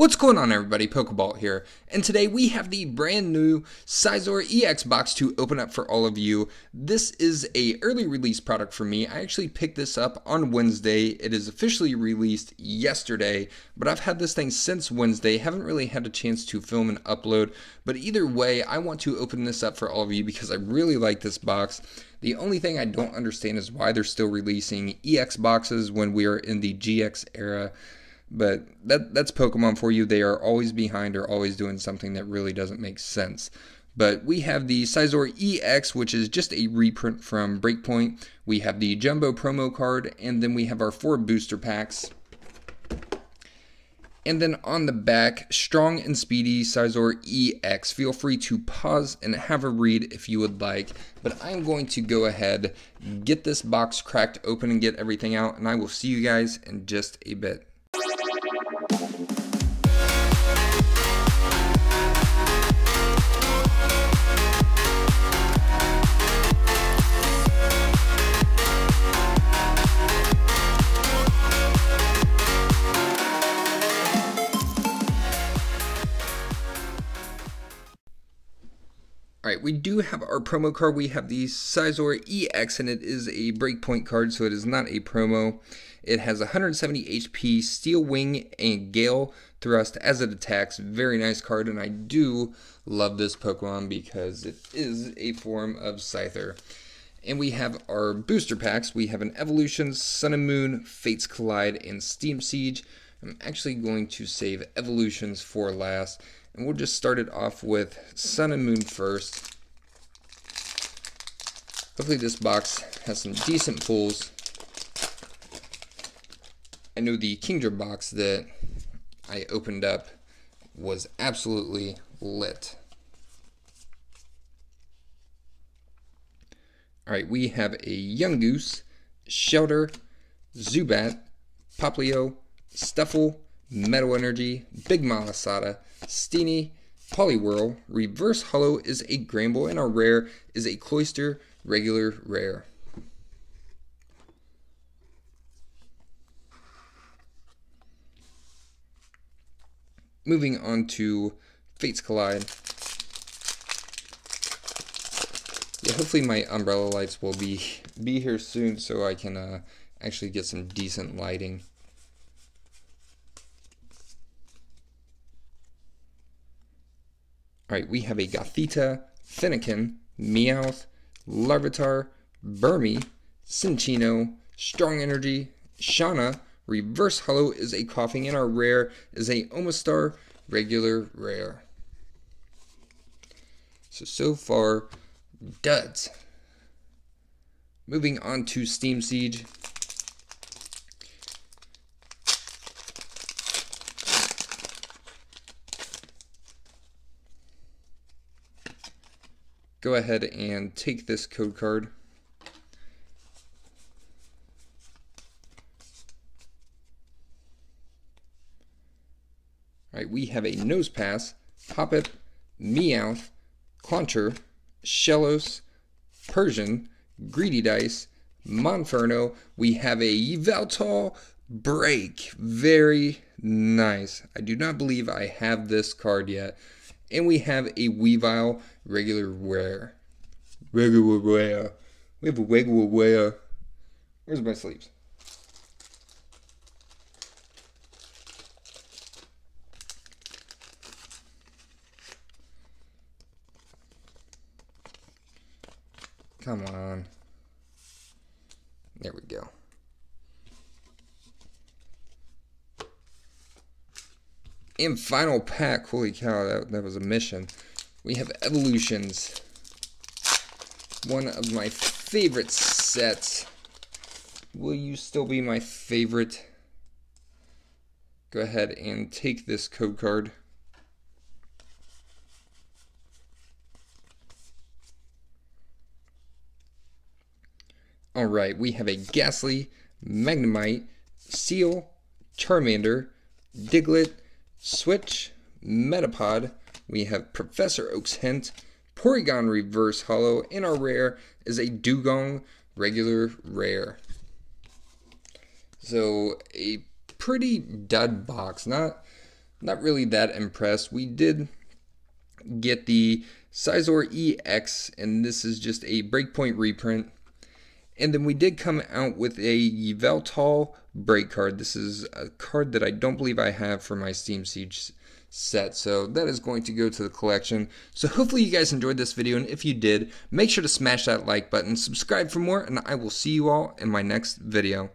What's going on everybody, Pokebault here, and today we have the brand new Scizor EX box to open up for all of you. This is a early release product for me. I actually picked this up on Wednesday. It is officially released yesterday, but I've had this thing since Wednesday. Haven't really had a chance to film and upload, but either way, I want to open this up for all of you because I really like this box. The only thing I don't understand is why they're still releasing EX boxes when we are in the GX era. But that that's Pokemon for you. They are always behind or always doing something that really doesn't make sense. But we have the Scizor EX, which is just a reprint from Breakpoint. We have the Jumbo promo card, and then we have our four booster packs. And then on the back, Strong and Speedy Scizor EX. Feel free to pause and have a read if you would like. But I'm going to go ahead, get this box cracked open and get everything out. And I will see you guys in just a bit. Alright, we do have our promo card. We have the Scizor EX, and it is a breakpoint card, so it is not a promo. It has 170 HP, Steel Wing, and Gale Thrust as it attacks. Very nice card, and I do love this Pokemon because it is a form of Scyther. And we have our booster packs. We have an Evolution, Sun and Moon, Fates Collide, and Steam Siege. I'm actually going to save Evolutions for last. And we'll just start it off with Sun and Moon first. Hopefully this box has some decent pulls. I know the Kingdra box that I opened up was absolutely lit. Alright, we have a Young Goose, Shellder, Zubat, Popplio, Stufful, Metal Energy, Big Malasada, Steenee, Poliwhirl, Reverse Holo is a Granbull, and our rare is a Cloyster regular rare. Moving on to Fates Collide. Yeah, hopefully my umbrella lights will be be here soon so I can uh, actually get some decent lighting. All right, we have a Gothita, Fennekin, Meowth, Larvitar, Burmy, Cinccino, Strong Energy, Shauna, Reverse Holo is a Koffing, and our rare is a Omastar regular rare. So, so far, duds. Moving on to Steam Siege. Go ahead and take this code card. All right, we have a Nosepass, Hoppip, Meowth, Clauncher, Shellos, Persian, Greedy Dice, Monferno. We have a Yveltal Break. Very nice. I do not believe I have this card yet. And we have a Weavile regular wear. Regular wear. We have a regular wear. Where's my sleeves? Come on. There we go. And final pack. Holy cow, that, that was a mission. We have Evolutions. One of my favorite sets. Will you still be my favorite? Go ahead and take this code card. Alright, we have a Gastly, Magnemite, Seel, Charmander, Diglett, Switch, Metapod, we have Professor Oak's Hint, Porygon Reverse Holo, and our rare is a Dewgong regular rare. So a pretty dud box. Not not really that impressed. We did get the Scizor EX, and this is just a breakpoint reprint. And then we did come out with a Yveltal break card. This is a card that I don't believe I have for my Steam Siege set. So that is going to go to the collection. So hopefully you guys enjoyed this video. And if you did, make sure to smash that like button, subscribe for more, and I will see you all in my next video.